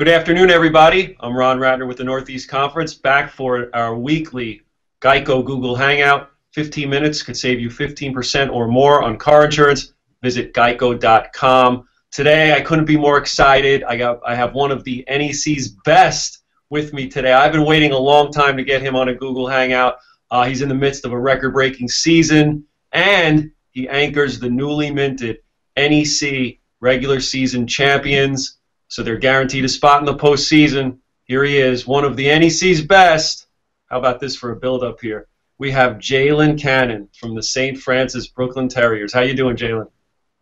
Good afternoon, everybody. I'm Ron Ratner with the Northeast Conference, back for our weekly Geico Google Hangout. 15 minutes could save you 15% or more on car insurance. Visit geico.com. Today, I couldn't be more excited. I got I have one of the NEC's best with me today. I've been waiting a long time to get him on a Google Hangout. Uh, he's in the midst of a record-breaking season, and he anchors the newly minted NEC regular season champions so they're guaranteed a spot in the postseason. Here he is, one of the NEC's best. How about this for a build-up here? We have Jalen Cannon from the St. Francis Brooklyn Terriers. How you doing, Jalen?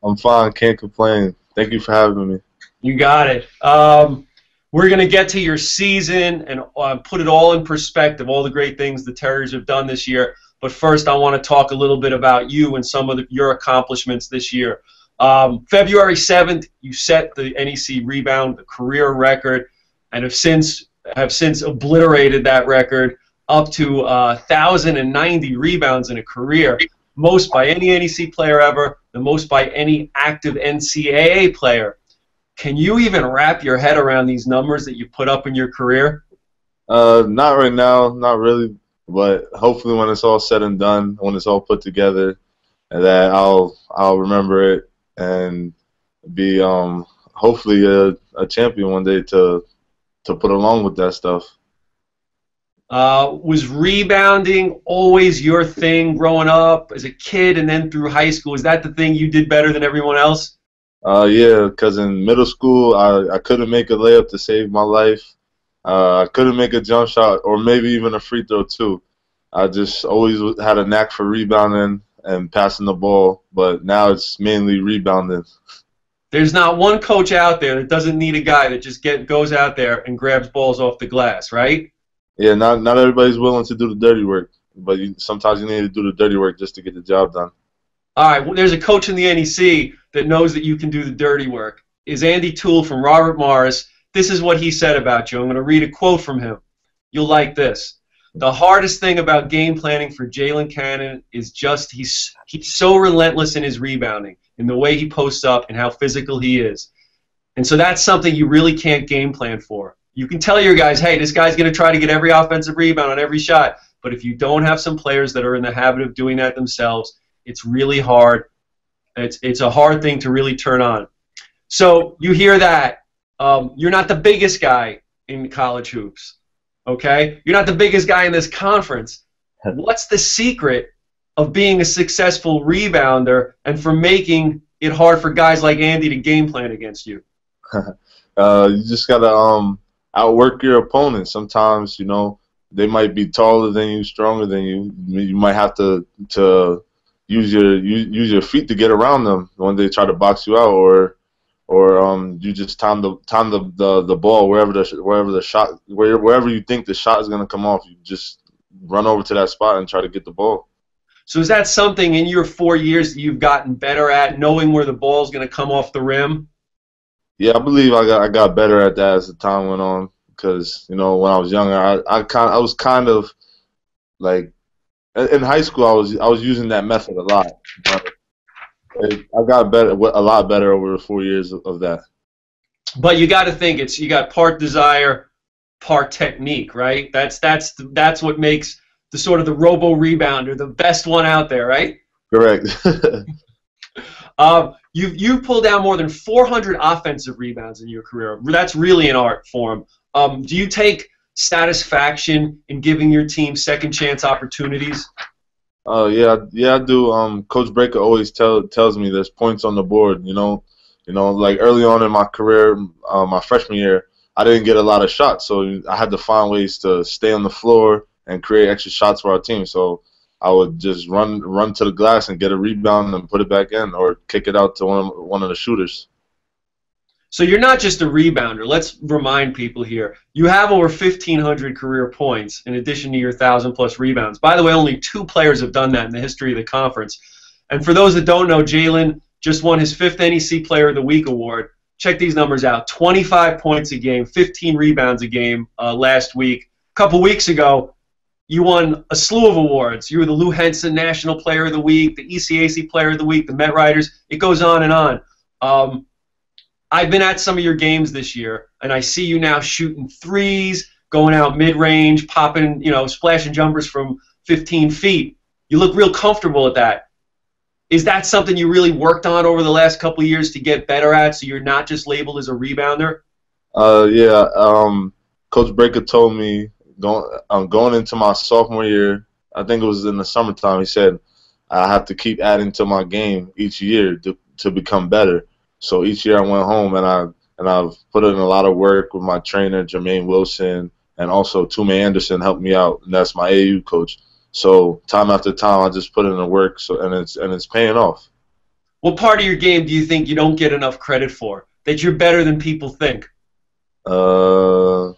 I'm fine. Can't complain. Thank you for having me. You got it. Um, we're going to get to your season and uh, put it all in perspective, all the great things the Terriers have done this year. But first, I want to talk a little bit about you and some of the, your accomplishments this year. Um, February 7th, you set the NEC rebound, the career record, and have since have since obliterated that record up to uh, 1,090 rebounds in a career, most by any NEC player ever, the most by any active NCAA player. Can you even wrap your head around these numbers that you put up in your career? Uh, not right now, not really. But hopefully, when it's all said and done, when it's all put together, that I'll I'll remember it and be um hopefully a, a champion one day to to put along with that stuff. Uh, was rebounding always your thing growing up as a kid and then through high school? Is that the thing you did better than everyone else? Uh, yeah, because in middle school I, I couldn't make a layup to save my life. Uh, I couldn't make a jump shot or maybe even a free throw too. I just always had a knack for rebounding and passing the ball, but now it's mainly rebounding. There's not one coach out there that doesn't need a guy that just get goes out there and grabs balls off the glass, right? Yeah, not not everybody's willing to do the dirty work, but you, sometimes you need to do the dirty work just to get the job done. All right, well, there's a coach in the NEC that knows that you can do the dirty work. Is Andy Toole from Robert Morris. This is what he said about you. I'm going to read a quote from him. You'll like this. The hardest thing about game planning for Jalen Cannon is just he's he's so relentless in his rebounding, in the way he posts up, and how physical he is. And so that's something you really can't game plan for. You can tell your guys, hey, this guy's going to try to get every offensive rebound on every shot. But if you don't have some players that are in the habit of doing that themselves, it's really hard. It's, it's a hard thing to really turn on. So you hear that. Um, you're not the biggest guy in college hoops. Okay? You're not the biggest guy in this conference. What's the secret of being a successful rebounder and for making it hard for guys like Andy to game plan against you? uh, you just gotta um, outwork your opponent. Sometimes, you know, they might be taller than you, stronger than you. You might have to to use your use your feet to get around them when they try to box you out, or or um, you just time the time the, the, the ball wherever the wherever the shot where, wherever you think the shot is going to come off, you just run over to that spot and try to get the ball. So is that something in your four years that you've gotten better at, knowing where the ball is going to come off the rim? Yeah, I believe I got I got better at that as the time went on. Because you know, when I was younger, I I kind I was kind of like in high school, I was I was using that method a lot. But I got better, a lot better over the four years of, of that. But you got to think it's you got part desire, part technique, right? That's that's that's what makes the sort of the robo rebounder the best one out there, right? Correct. um, you you pulled down more than 400 offensive rebounds in your career. That's really an art form. Um, do you take satisfaction in giving your team second chance opportunities? Oh uh, yeah, yeah I do. Um, Coach Braica always tell tells me there's points on the board. You know, you know, like early on in my career, uh, my freshman year, I didn't get a lot of shots, so I had to find ways to stay on the floor and create extra shots for our team. So I would just run run to the glass and get a rebound and put it back in, or kick it out to one of, one of the shooters. So you're not just a rebounder. Let's remind people here. You have over 1,500 career points in addition to your 1,000 plus rebounds. By the way, only two players have done that in the history of the conference. And for those that don't know, Jalen just won his fifth NEC Player of the Week award. Check these numbers out 25 points a game, 15 rebounds a game uh, last week. A couple weeks ago, you won a slew of awards. You were the Lou Henson National Player of the Week, the ECAC Player of the Week, the Met Writers. It goes on and on. Um, I've been at some of your games this year, and I see you now shooting threes, going out mid range, popping, you know, splashing jumpers from 15 feet. You look real comfortable at that. Is that something you really worked on over the last couple years to get better at, so you're not just labeled as a rebounder? Uh, yeah. Um, Coach Braica told me going um, going into my sophomore year. I think it was in the summertime. He said I have to keep adding to my game each year to to become better. So each year I went home and I and I've put in a lot of work with my trainer Jermaine Wilson and also Tume Anderson helped me out, and that's my AU coach. So time after time, I just put in the work, so and it's and it's paying off. What part of your game do you think you don't get enough credit for? That you're better than people think? Uh,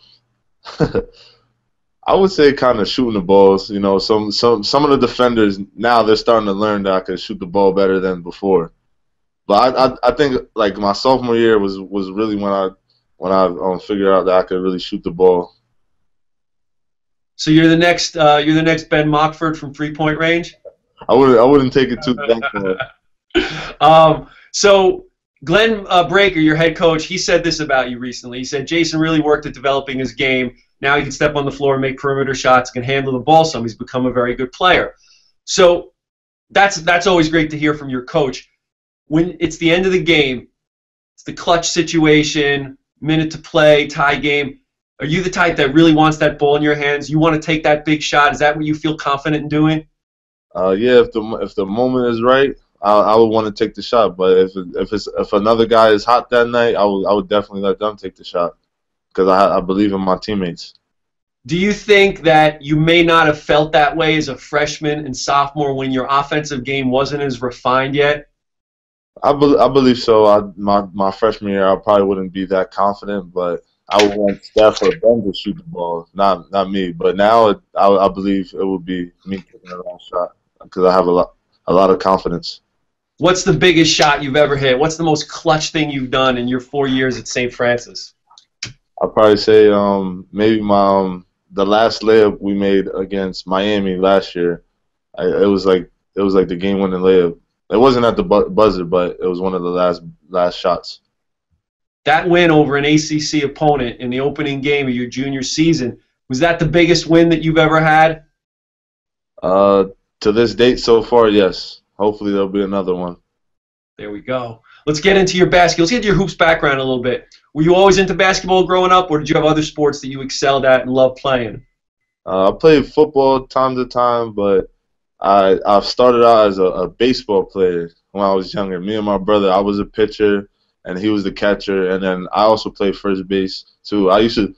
I would say kind of shooting the balls. You know, some some some of the defenders now they're starting to learn that I can shoot the ball better than before. But I I, I think like my sophomore year was was really when I when I um, figured out that I could really shoot the ball. So you're the next uh, you're the next Ben Mockford from three point range. I wouldn't I wouldn't take it too far. um, so Glenn uh, Braica, your head coach, he said this about you recently. He said Jason really worked at developing his game. Now he can step on the floor and make perimeter shots, can handle the ball some. He's become a very good player. So that's that's always great to hear from your coach. When it's the end of the game, it's the clutch situation, minute to play, tie game. Are you the type that really wants that ball in your hands? You want to take that big shot? Is that what you feel confident in doing? Uh, yeah, if the if the moment is right, I, I would want to take the shot. But if if it's if another guy is hot that night, I would I would definitely let them take the shot because I I believe in my teammates. Do you think that you may not have felt that way as a freshman and sophomore when your offensive game wasn't as refined yet? I, be, I believe so. I, my my freshman year, I probably wouldn't be that confident, but I would want Steph or Ben to shoot the ball, not not me. But now, it, I, I believe it would be me taking the long shot because I have a lot a lot of confidence. What's the biggest shot you've ever hit? What's the most clutch thing you've done in your four years at St. Francis? I'd probably say um, maybe my um, the last layup we made against Miami last year. I, it was like it was like the game-winning layup. It wasn't at the bu- buzzer, but it was one of the last last shots. That win over an ACC opponent in the opening game of your junior season was that the biggest win that you've ever had? Uh, to this date so far, yes. Hopefully there'll be another one. There we go. Let's get into your basketball. Let's get into your hoops background a little bit. Were you always into basketball growing up, or did you have other sports that you excelled at and loved playing? Uh, I played football time to time, but I I started out as a, a baseball player when I was younger. Me and my brother, I was a pitcher and he was the catcher, and then I also played first base too. I used to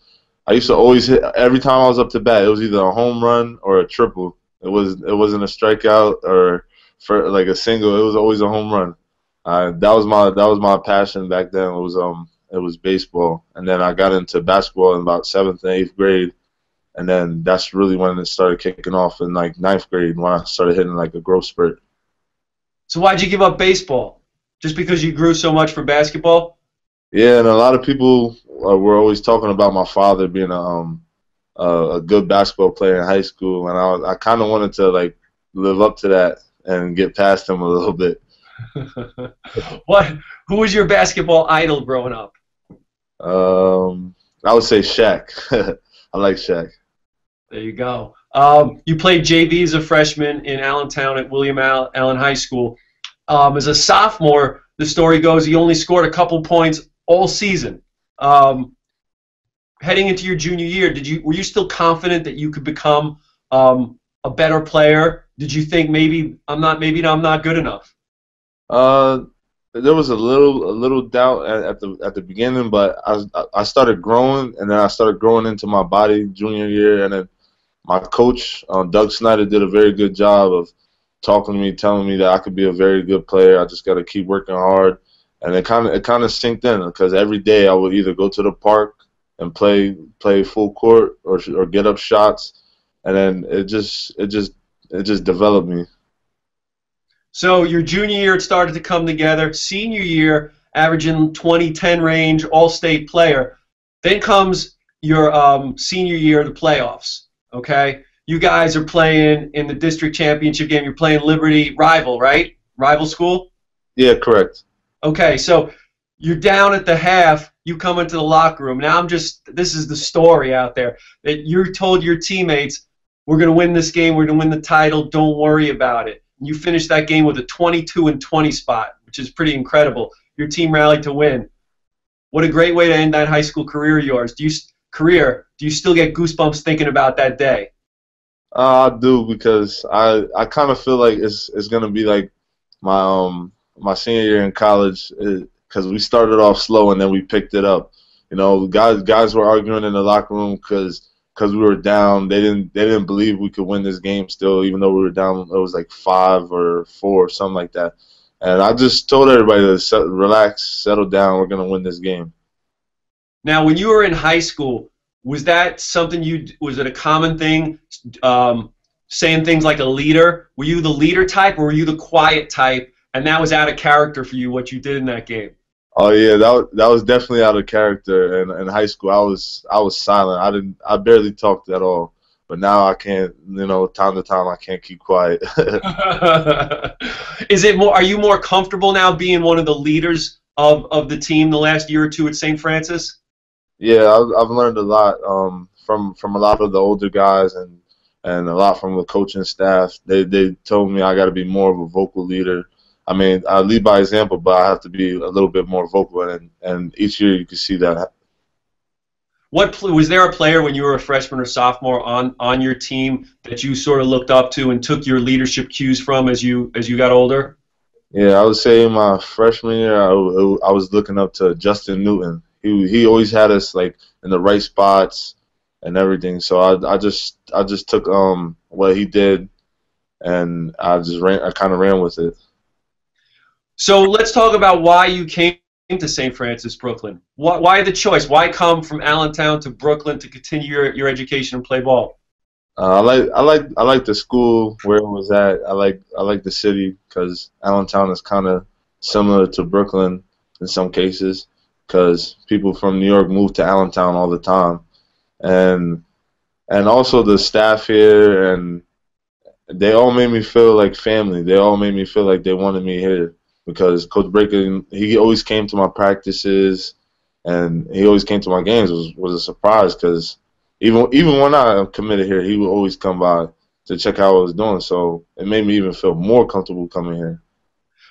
I used to always hit every time I was up to bat. It was either a home run or a triple. It was it wasn't a strikeout or for like a single. It was always a home run. Uh, that was my that was my passion back then. It was um it was baseball, and then I got into basketball in about seventh and eighth grade, and then that's really when it started kicking off in like ninth grade when I started hitting like a growth spurt. So why'd you give up baseball? Just because you grew so much for basketball? Yeah, and a lot of people uh, were always talking about my father being a um a good basketball player in high school, and I I kind of wanted to like live up to that and get past him a little bit. what? Who was your basketball idol growing up? Um, I would say Shaq. I like Shaq. There you go. Um, you played JV as a freshman in Allentown at William Allen High School. Um, as a sophomore, the story goes you only scored a couple points all season. Um, heading into your junior year, did you were you still confident that you could become um, a better player? Did you think maybe I'm not maybe I'm not good enough? Uh, there was a little a little doubt at, at, the at the beginning, but I I started growing, and then I started growing into my body junior year, and then my coach uh, Doug Snyder did a very good job of talking to me, telling me that I could be a very good player. I just got to keep working hard, and it kind of it kind of sinked in because every day I would either go to the park and play play full court or or get up shots, and then it just it just it just developed me. So your junior year it started to come together. Senior year, averaging 20-10 range, all-state player. Then comes your um, senior year, the playoffs. Okay, you guys are playing in the district championship game. You're playing Liberty rival, right? Rival school. Yeah, correct. Okay, so you're down at the half, you come into the locker room. Now I'm just this is the story out there that you told your teammates, we're going to win this game, we're going to win the title, don't worry about it. You finished that game with a 22 and 20 spot, which is pretty incredible. Your team rallied to win. What a great way to end that high school career of yours. Do you career, do you still get goosebumps thinking about that day? Uh, I do because I I kind of feel like it's it's gonna be like my um my senior year in college because we started off slow and then we picked it up. You know, guys guys were arguing in the locker room because because we were down. They didn't they didn't believe we could win this game still, even though we were down. It was like five or four or something like that. And I just told everybody to relax, settle down. We're gonna win this game. Now, when you were in high school, was that something you was it a common thing? Um, saying things like a leader. Were you the leader type, or were you the quiet type? And that was out of character for you what you did in that game. Oh yeah, that was, that was definitely out of character. And in high school, I was I was silent. I didn't I barely talked at all. But now I can't. You know, time to time I can't keep quiet. Is it more? Are you more comfortable now being one of the leaders of of the team the last year or two at St. Francis? Yeah, I've, I've learned a lot um, from from a lot of the older guys and and a lot from the coaching staff. They they told me I got to be more of a vocal leader. I mean, I lead by example, but I have to be a little bit more vocal, and and each year you can see that. What was there a player when you were a freshman or sophomore on on your team that you sort of looked up to and took your leadership cues from as you as you got older? Yeah, I would say my freshman year, I, I was looking up to Justin Newton he he always had us like in the right spots and everything. So I I just I just took um what he did, and I just ran. I kind of ran with it. So let's talk about why you came to St. Francis, Brooklyn. Why, why the choice? Why come from Allentown to Brooklyn to continue your, your education and play ball? Uh, I like I like I like the school where it was at. I like I like the city because Allentown is kind of similar to Brooklyn in some cases because people from New York move to Allentown all the time, and and also the staff here and they all made me feel like family. They all made me feel like they wanted me here because Coach Braica he always came to my practices and he always came to my games. It was was a surprise because even even when I committed here, he would always come by to check how I was doing. So it made me even feel more comfortable coming here.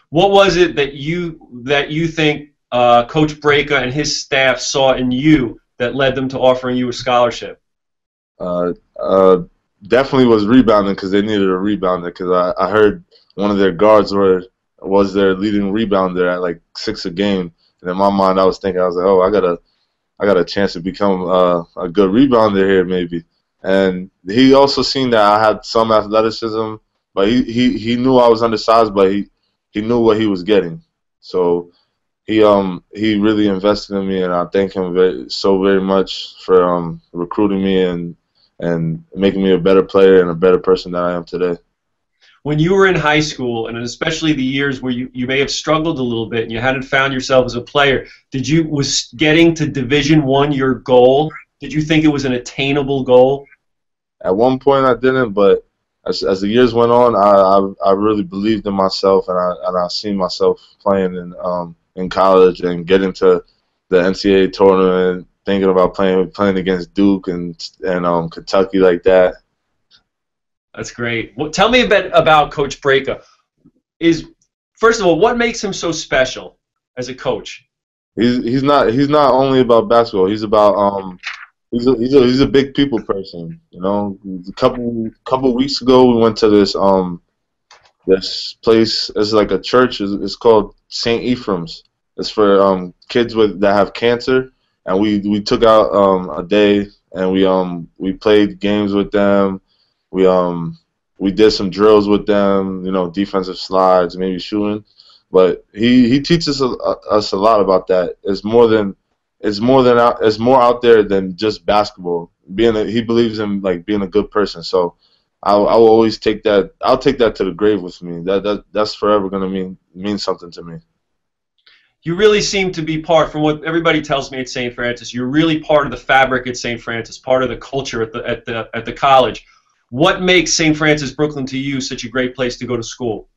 What was it that you that you think uh, Coach Braica and his staff saw in you that led them to offering you a scholarship? Uh, uh, definitely was rebounding because they needed a rebounder. Because I, I heard one of their guards were was their leading rebounder at like six a game, and in my mind I was thinking I was like, oh, I got a I got a chance to become uh, a good rebounder here maybe. And he also seen that I had some athleticism, but he, he, he knew I was undersized, but he, he knew what he was getting. So he um he really invested in me, and I thank him very, so very much for um recruiting me and and making me a better player and a better person than I am today. When you were in high school, and especially the years where you, you may have struggled a little bit and you hadn't found yourself as a player, did you was getting to Division One your goal? Did you think it was an attainable goal? At one point, I didn't, but as, as the years went on, I, I, I really believed in myself, and I and I seen myself playing in um, in college and getting to the NCAA tournament, thinking about playing playing against Duke and and um, Kentucky like that. That's great. Well, tell me a bit about Coach Braica. Is first of all, what makes him so special as a coach? He's he's not he's not only about basketball. He's about um he's a, he's a he's a big people person. You know, a couple couple weeks ago we went to this um this place. is like a church. It's, it's called St. Ephraim's. It's for um, kids with that have cancer, and we we took out um, a day and we um we played games with them. We um we did some drills with them. You know, defensive slides, maybe shooting. But he he teaches us a lot about that. It's more than it's more than out, it's more out there than just basketball. Being a, he believes in like being a good person. So I'll, I'll always take that. I'll take that to the grave with me. That that that's forever gonna mean mean something to me. You really seem to be part, from what everybody tells me at St. Francis. You're really part of the fabric at St. Francis, part of the culture at the at the at the college. What makes St. Francis Brooklyn to you such a great place to go to school?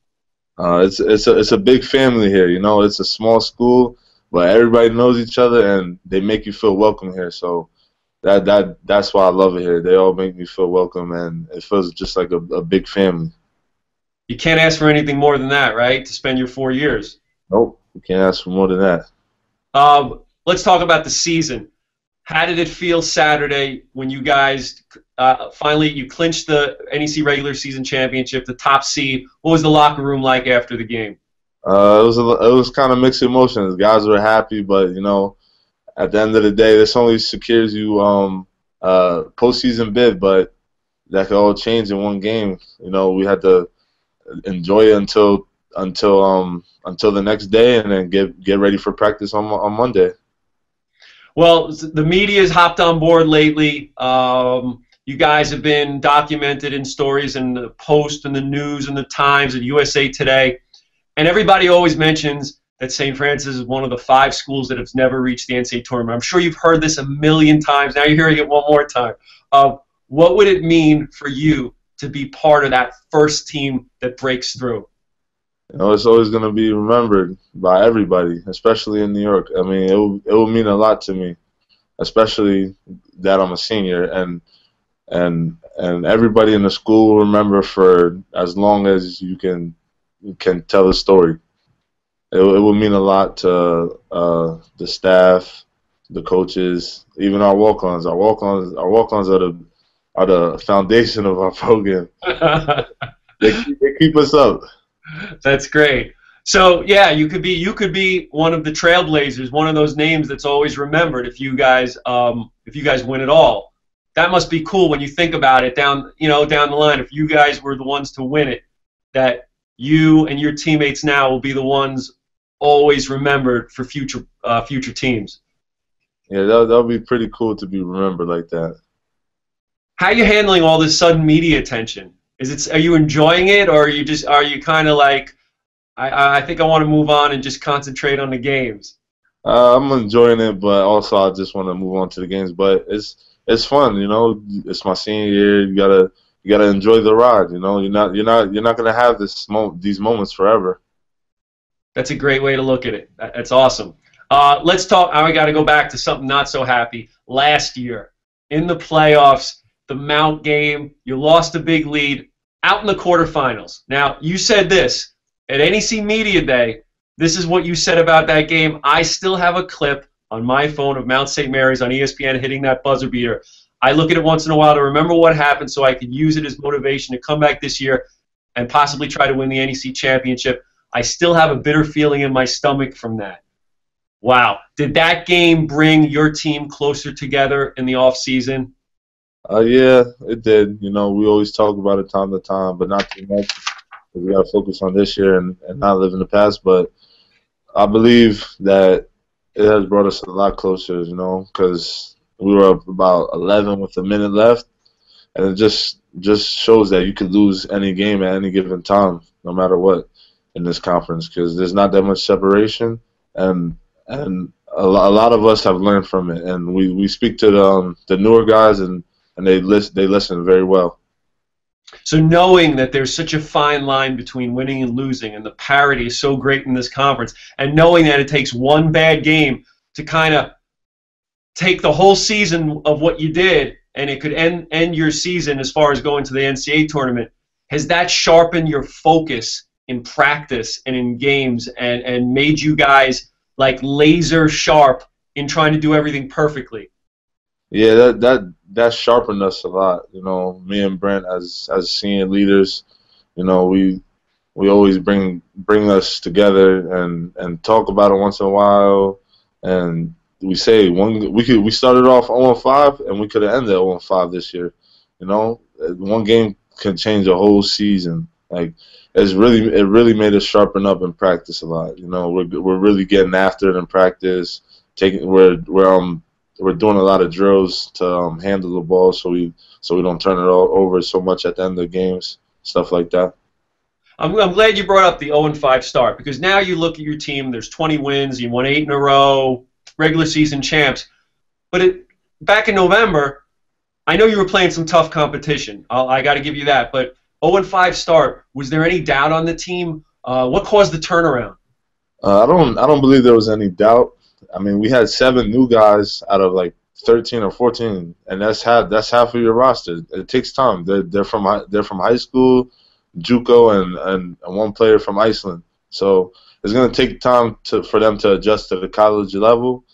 Uh, it's it's a it's a big family here. You know, it's a small school, but everybody knows each other and they make you feel welcome here. So that that that's why I love it here. They all make me feel welcome, and it feels just like a, a big family. You can't ask for anything more than that, right? To spend your four years. Nope, you can't ask for more than that. Um, let's talk about the season. How did it feel Saturday when you guys uh, finally you clinched the NEC regular season championship, the top seed? What was the locker room like after the game? Uh, it was a, it was kind of mixed emotions. Guys were happy, but you know, at the end of the day, this only secures you um, uh, postseason bid, but that could all change in one game. You know, we had to enjoy it until until um until the next day, and then get get ready for practice on on Monday. Well, the media's hopped on board lately. Um, you guys have been documented in stories in the Post and the News and the Times and USA Today, and everybody always mentions that St. Francis is one of the five schools that has never reached the NCAA tournament. I'm sure you've heard this a million times. Now you're hearing it one more time. Uh, what would it mean for you to be part of that first team that breaks through? You know, it's always going to be remembered by everybody, especially in New York. I mean, it will, it will mean a lot to me, especially that I'm a senior and and and everybody in the school will remember for as long as you can can tell the story it, it would mean a lot to uh, the staff, the coaches, even our walk-ons. Our walk-ons, our walk-ons are the are the foundation of our program. they, keep, they keep us up. That's great. So yeah, you could be you could be one of the trailblazers, one of those names that's always remembered if you guys um, if you guys win it all. That must be cool when you think about it down you know down the line. If you guys were the ones to win it, that you and your teammates now will be the ones always remembered for future uh, future teams. Yeah, that that'll be pretty cool to be remembered like that. How are you handling all this sudden media attention? Is it are you enjoying it, or are you just are you kind of like, I I think I want to move on and just concentrate on the games? Uh, I'm enjoying it, but also I just want to move on to the games. But it's it's fun, you know. It's my senior year. You gotta you gotta enjoy the ride. You know, you're not you're not you're not gonna have this mo- these moments forever. That's a great way to look at it. That's awesome. Uh, let's talk. I got to go back to something not so happy. Last year, in the playoffs, the Mount game, you lost a big lead out in the quarterfinals. Now, you said this at NEC Media Day. This is what you said about that game. I still have a clip on my phone of Mount St. Mary's on ESPN hitting that buzzer beater. I look at it once in a while to remember what happened so I can use it as motivation to come back this year and possibly try to win the NEC championship. I still have a bitter feeling in my stomach from that. Wow. Did that game bring your team closer together in the off season? Uh, yeah, it did. You know, we always talk about it time to time, but not too much. We got to focus on this year and, and not live in the past. But I believe that it has brought us a lot closer, you know, because we were up about 11 with a minute left, and it just just shows that you could lose any game at any given time, no matter what in this conference because there's not that much separation, and and a, a lot of us have learned from it, and we, we speak to the um, the newer guys, and and they listen they listen very well. So knowing that there's such a fine line between winning and losing, and the parity is so great in this conference, and knowing that it takes one bad game to kind of take the whole season of what you did, and it could end end your season as far as going to the NCAA tournament, has that sharpened your focus in practice and in games and, and made you guys like laser sharp in trying to do everything perfectly. Yeah, that that that sharpened us a lot. You know, me and Brent as as senior leaders, you know, we we always bring bring us together and and talk about it once in a while, and we say one we could we started off 0 5 and we could have ended 0 5 this year. You know, one game can change a whole season. Like it's really it really made us sharpen up in practice a lot. You know, we're we're really getting after it in practice. Taking we're we're um we're doing a lot of drills to um, handle the ball so we so we don't turn it all over so much at the end of games, stuff like that. I'm, I'm glad you brought up the 0 5 start because now you look at your team. There's 20 wins. You won eight in a row, regular season champs. But it, back in November, I know you were playing some tough competition. I'll, I got to give you that. But 0 5 start. Was there any doubt on the team? Uh, what caused the turnaround? Uh, I don't. I don't believe there was any doubt. I mean, we had seven new guys out of like 13 or 14, and that's half that's half of your roster. It takes time. They're they're from they're from high school, JUCO, and and, and one player from Iceland. So it's gonna take time to for them to adjust to the college level,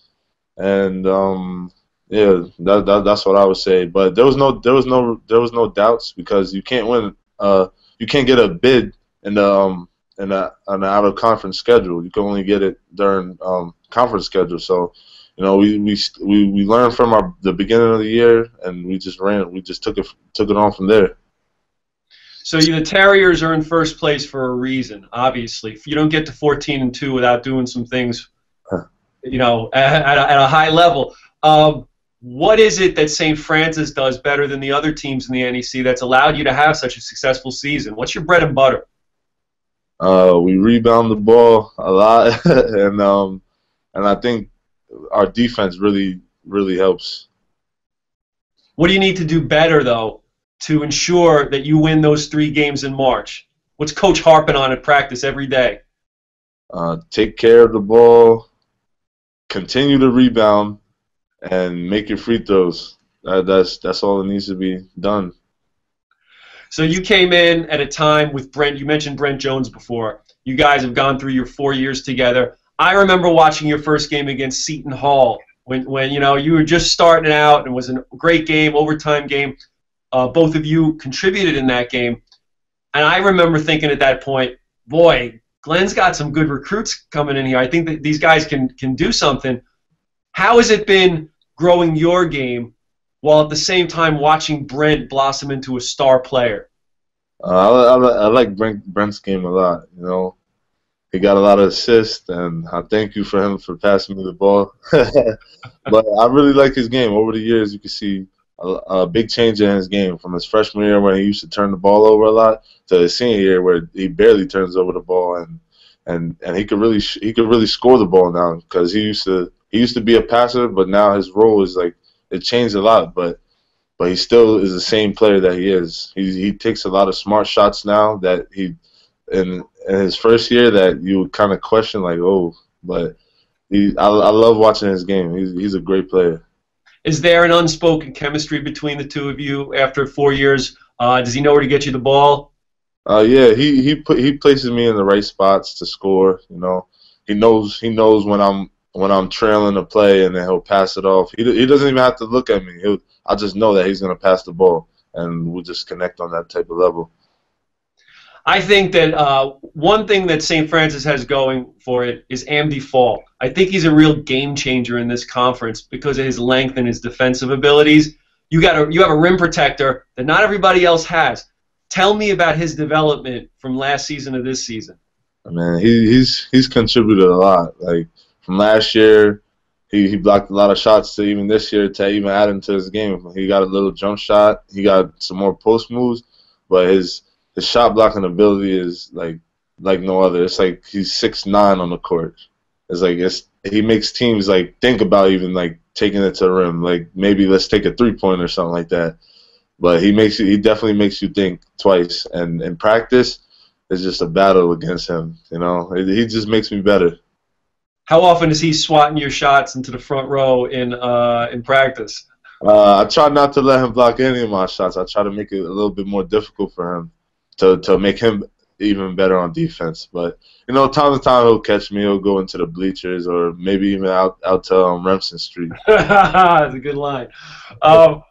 and um, yeah, that, that that's what I would say. But there was no there was no there was no doubts because you can't win. Uh, you can't get a bid in the um in a an out of conference schedule. You can only get it during um conference schedule. So, you know, we we we, we learned from our the beginning of the year, and we just ran. We just took it took it on from there. So you, the Terriers are in first place for a reason. Obviously, you don't get to 14 and two without doing some things, you know, at, at, a, at a high level. Um, what is it that St. Francis does better than the other teams in the NEC that's allowed you to have such a successful season? What's your bread and butter? Uh, we rebound the ball a lot, and um, and I think our defense really really helps. What do you need to do better though to ensure that you win those three games in March? What's Coach harping on at practice every day? Uh, take care of the ball, continue to rebound, and make your free throws. That, that's that's all that needs to be done. So you came in at a time with Brent. You mentioned Brent Jones before. You guys have gone through your four years together. I remember watching your first game against Seton Hall when, when you know you were just starting out and it was a great game, overtime game. Uh, both of you contributed in that game, and I remember thinking at that point, boy, Glenn's got some good recruits coming in here. I think that these guys can can do something. How has it been growing your game while at the same time watching Brent blossom into a star player? Uh, I, I, I, like Brent, Brent's game a lot. You know, he got a lot of assists, and I thank you for him for passing me the ball. but I really like his game. Over the years, you can see a, a, big change in his game from his freshman year where he used to turn the ball over a lot to his senior year where he barely turns over the ball and and and he could really he could really score the ball now because he used to he used to be a passer, but now his role is like it changed a lot. But but he still is the same player that he is. He he takes a lot of smart shots now that he in in his first year that you would kind of question like oh, but he I, I love watching his game. He's he's a great player. Is there an unspoken chemistry between the two of you after four years? Uh, does he know where to get you the ball? Uh, yeah, he he put he places me in the right spots to score. You know, he knows he knows when I'm when I'm trailing a play, and then he'll pass it off. He he doesn't even have to look at me. He'll I just know that he's gonna pass the ball, and we'll just connect on that type of level. I think that uh, one thing that St. Francis has going for it is Amdy Fall. I think he's a real game changer in this conference because of his length and his defensive abilities. You got a, you have a rim protector that not everybody else has. Tell me about his development from last season to this season. Man, he, he's he's contributed a lot. Like from last year, he, he blocked a lot of shots to even this year to even add into his game. He got a little jump shot. He got some more post moves, but his his shot blocking ability is like like no other. It's like he's six nine on the court. It's like it's he makes teams like think about even like taking it to the rim. Like maybe let's take a three point or something like that. But he makes you, he definitely makes you think twice. And in practice, it's just a battle against him. You know, he just makes me better. How often is he swatting your shots into the front row in uh, in practice? Uh, I try not to let him block any of my shots. I try to make it a little bit more difficult for him to to make him even better on defense. But you know, time to time he'll catch me. He'll go into the bleachers or maybe even out out to um, Remsen Street. That's a good line. Um,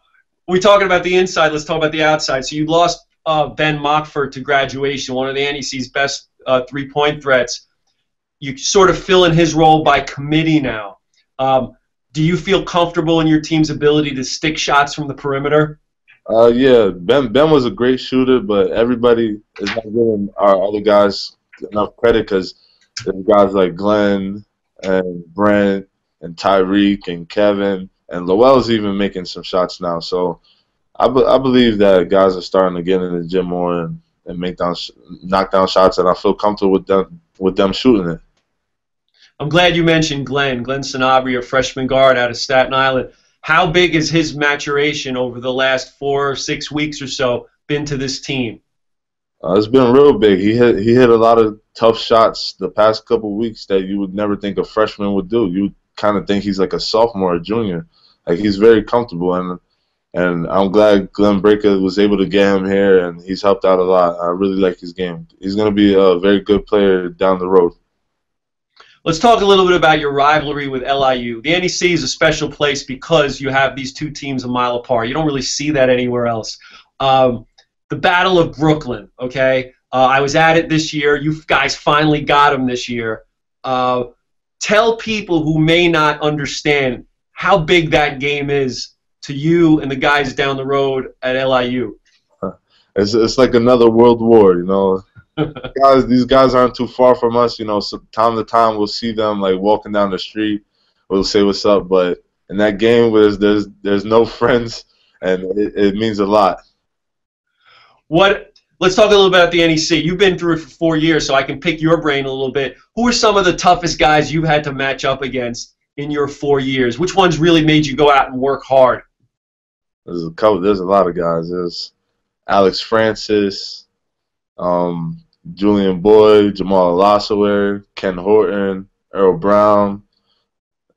we're talking about the inside. Let's talk about the outside. So you lost uh, Ben Mockford to graduation, one of the NEC's best uh, three-point threats. You sort of fill in his role by committee now. Um, do you feel comfortable in your team's ability to stick shots from the perimeter? Uh, yeah, Ben Ben was a great shooter, but everybody is not giving our other guys enough credit because there's guys like Glenn and Brent and Tyreek and Kevin and Lowell's even making some shots now. So I, be, I believe that guys are starting to get in the gym more and, and make down knock down shots, and I feel comfortable with them with them shooting it. I'm glad you mentioned Glenn. Glenn Sanabria, freshman guard out of Staten Island. How big has his maturation over the last four or six weeks or so been to this team? Uh, it's been real big. He hit he hit a lot of tough shots the past couple weeks that you would never think a freshman would do. You kind of think he's like a sophomore or junior. Like he's very comfortable, and and I'm glad Glenn Braica was able to get him here, and he's helped out a lot. I really like his game. He's going to be a very good player down the road. Let's talk a little bit about your rivalry with LIU. The NEC is a special place because you have these two teams a mile apart. You don't really see that anywhere else. Um, the Battle of Brooklyn, okay? Uh, I was at it this year. You guys finally got them this year. Uh, tell people who may not understand how big that game is to you and the guys down the road at LIU? It's it's like another world war, you know. guys, these guys aren't too far from us, you know. So time to time, we'll see them like walking down the street. We'll say what's up, but in that game, there's there's there's no friends, and it, it means a lot. What? Let's talk a little bit about the NEC. You've been through it for four years, so I can pick your brain a little bit. Who are some of the toughest guys you've had to match up against in your four years? Which ones really made you go out and work hard? There's a couple. There's a lot of guys. There's Alex Francis, um, Julian Boyd, Jamal Olasewere, Ken Horton, Earl Brown,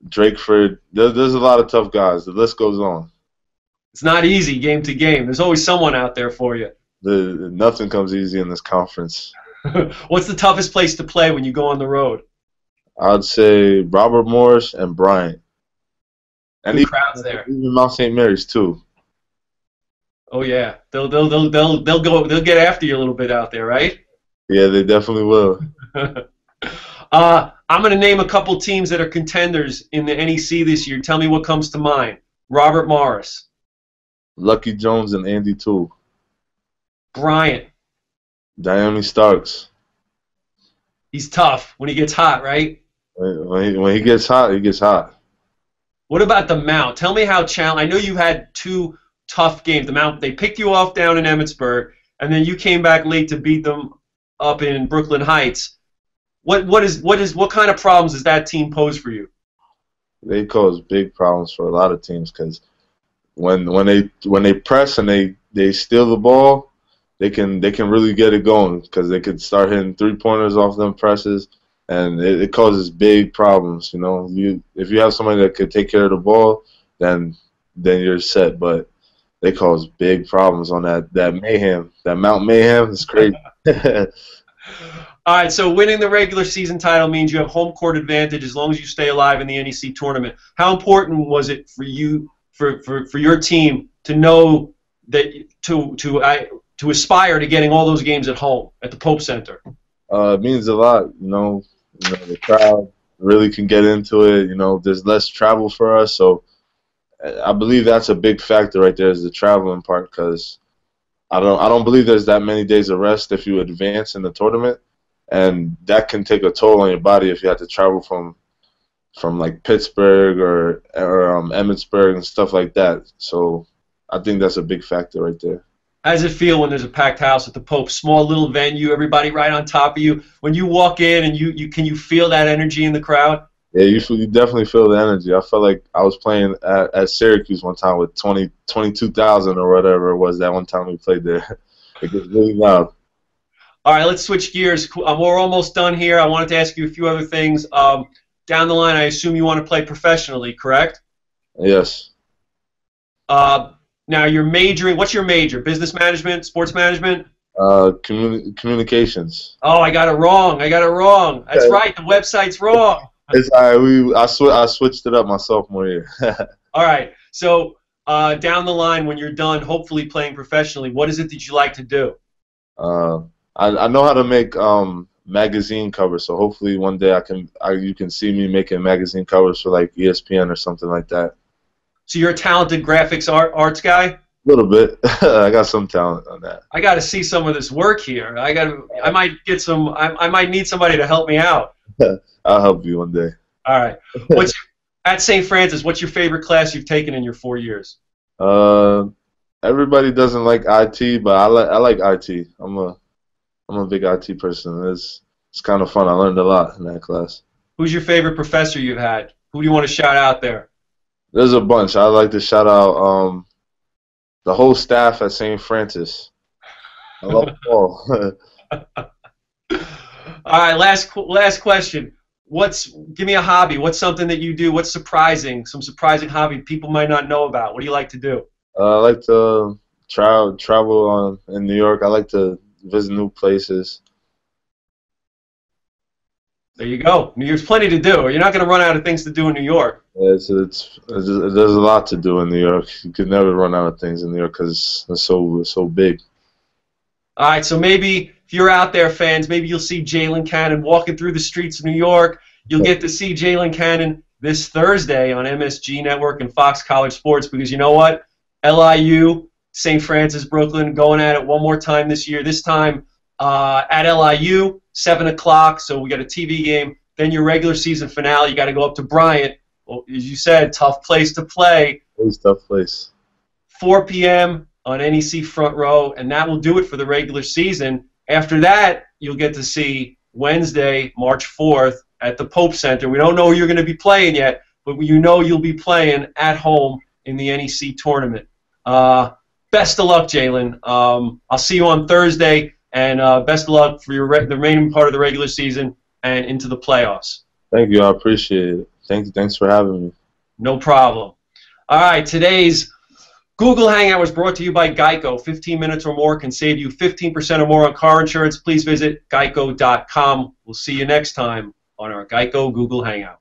Drakeford. There's, there's a lot of tough guys. The list goes on. It's not easy game to game. There's always someone out there for you. The, nothing comes easy in this conference. What's the toughest place to play when you go on the road? I'd say Robert Morris and Bryant. And even, crowds there. Even Mount St. Mary's too. Oh yeah, they'll they'll they'll they'll they'll go they'll get after you a little bit out there, right? Yeah, they definitely will. uh, I'm going to name a couple teams that are contenders in the NEC this year. Tell me what comes to mind. Robert Morris. Lucky Jones and Andy Toole. Bryant. Dyami Starks. He's tough when he gets hot, right? When he, when he gets hot, he gets hot. What about the Mount? Tell me how challenge. I know you've had two tough games. The Mount they picked you off down in Emmitsburg, and then you came back late to beat them up in Brooklyn Heights. What what is what is what kind of problems does that team pose for you? They cause big problems for a lot of teams because when when they when they press and they they steal the ball, they can they can really get it going because they could start hitting three pointers off them presses, and it, it causes big problems. You know, you if you have somebody that could take care of the ball, then then you're set. But they cause big problems on that that mayhem. That Mount Mayhem is crazy. All right, so winning the regular season title means you have home court advantage as long as you stay alive in the NEC tournament. How important was it for you, for, for, for your team, to know that to to I, to aspire to getting all those games at home at the Pope Center? Uh, it means a lot. You know, you know, the crowd really can get into it. You know, there's less travel for us, so I believe that's a big factor right there is the traveling part because I don't I don't believe there's that many days of rest if you advance in the tournament, and that can take a toll on your body if you have to travel from from like Pittsburgh or or um, Emmitsburg and stuff like that. So I think that's a big factor right there. How does it feel when there's a packed house at the Pope? Small little venue, everybody right on top of you. When you walk in and you, you can you feel that energy in the crowd? Yeah, you, feel, you definitely feel the energy. I felt like I was playing at, at Syracuse one time with 20, 22,000 or whatever it was that one time we played there. it gets really loud. All right, let's switch gears. Um, we're almost done here. I wanted to ask you a few other things. Um, down the line, I assume you want to play professionally, correct? Yes. Uh, now, you're majoring. What's your major? Business management, sports management? Uh, communi- communications. Oh, I got it wrong. I got it wrong. That's okay. right. The website's wrong. It's all right. We I sw- I switched it up my sophomore year. all right. So uh, down the line, when you're done, hopefully playing professionally, what is it that you like to do? Uh, I I know how to make um magazine covers. So hopefully one day I can I, you can see me making magazine covers for like ESPN or something like that. So you're a talented graphics art arts guy. A little bit. I got some talent on that. I got to see some of this work here. I got. I might get some. I, I might need somebody to help me out. I'll help you one day. All right. What's at St. Francis? What's your favorite class you've taken in your four years? Uh, everybody doesn't like IT, but I like I like IT. I'm a I'm a big IT person. It's it's kind of fun. I learned a lot in that class. Who's your favorite professor you've had? Who do you want to shout out there? There's a bunch. I'd like to shout out um, the whole staff at St. Francis. I love all. all right, last last question. what's give me a hobby. What's something that you do? What's surprising? Some surprising hobby people might not know about. What do you like to do? Uh, I like to travel travel on in New York. I like to visit new places. There you go. There's plenty to do. You're not going to run out of things to do in New York. It's, it's, it's there's a lot to do in New York. You could never run out of things in New York because it's so it's so big. All right, so maybe if you're out there, fans, maybe you'll see Jalen Cannon walking through the streets of New York. You'll get to see Jalen Cannon this Thursday on MSG Network and Fox College Sports because you know what? LIU, St. Francis, Brooklyn, going at it one more time this year. This time uh, at LIU, 7 o'clock, so we got a TV game. Then your regular season finale, you got to go up to Bryant. Well, as you said, tough place to play. It's a tough place. 4 p.m. on NEC Front Row, and that will do it for the regular season. After that, you'll get to see Wednesday, March 4th, at the Pope Center. We don't know who you're going to be playing yet, but you know you'll be playing at home in the NEC tournament. Uh, best of luck, Jalen. Um, I'll see you on Thursday. And uh, best of luck for your re- the remaining part of the regular season and into the playoffs. Thank you. I appreciate it. Thank. Thanks for having me. No problem. All right. Today's Google Hangout was brought to you by Geico. 15 minutes or more can save you 15% or more on car insurance. Please visit geico.com. We'll see you next time on our Geico Google Hangout.